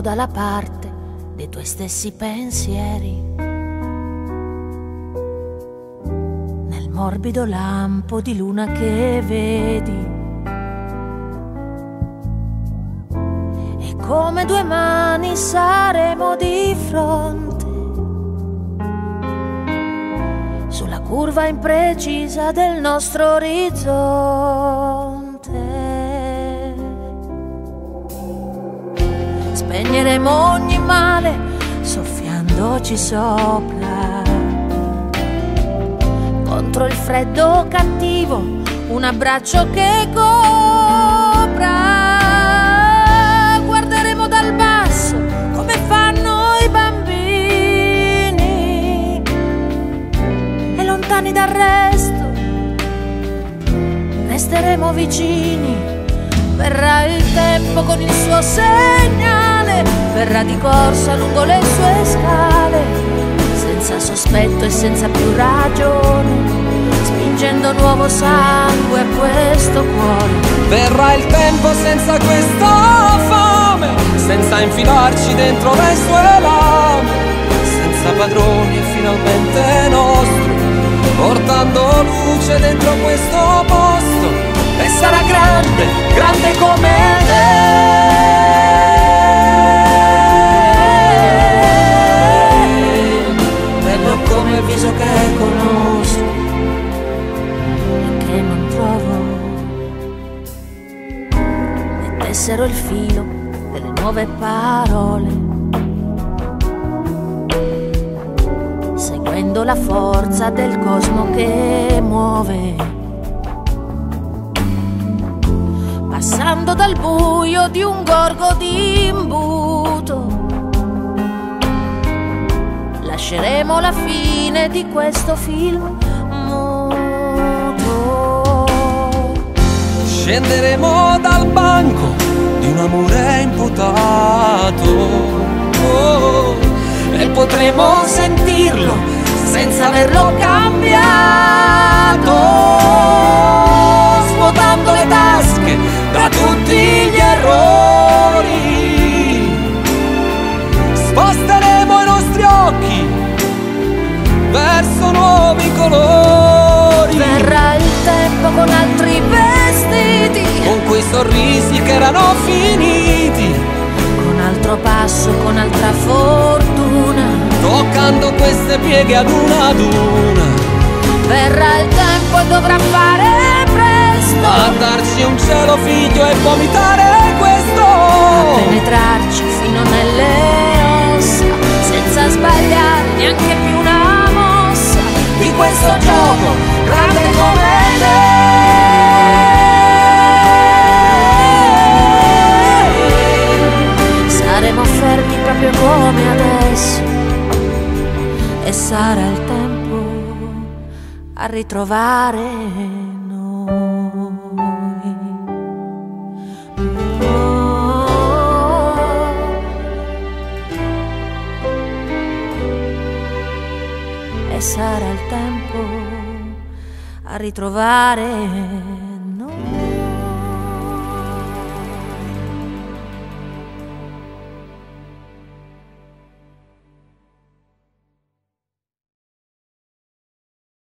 dalla parte dei tuoi stessi pensieri. Nel morbido lampo di luna che vedi. E come due mani saremo di fronte sulla curva imprecisa del nostro orizzonte. Spegneremo ogni male soffiandoci sopra. Contro il freddo cattivo, un abbraccio che copra. Guarderemo dal basso come fanno i bambini. E lontani dal resto, resteremo vicini. Verrà il tempo con il suo segnale, verrà di corsa lungo le sue scale, senza sospetto e senza più ragione, spingendo nuovo sangue a questo cuore. Verrà il tempo senza questa fame, senza infilarci dentro le sue lame, senza padroni e finalmente nostro, portando luce dentro questo posto Tessero il filo delle nuove parole. Seguendo la forza del cosmo che muove. passando dal buio di un gorgo di imbuto. Lasceremo la fine di questo film. Scenderemo dal banco di un amore imputato oh, e potremo sentirlo senza averlo cambiato, svuotando le tasche da tutti gli errori. Sposteremo i nostri occhi verso nuovi colori. Verrà il tempo con vestiti, con quei sorrisi che erano finiti. Con altro passo, con altra fortuna, toccando queste pieghe ad una ad una. Verrà il tempo e dovrà fare presto. A darci un cielo figlio e vomitare questo. A penetrarci fino nelle ossa. Senza sbagliare neanche più una mossa. Di questo gioco e sarà il tempo a ritrovare e sarà il tempo a ritrovare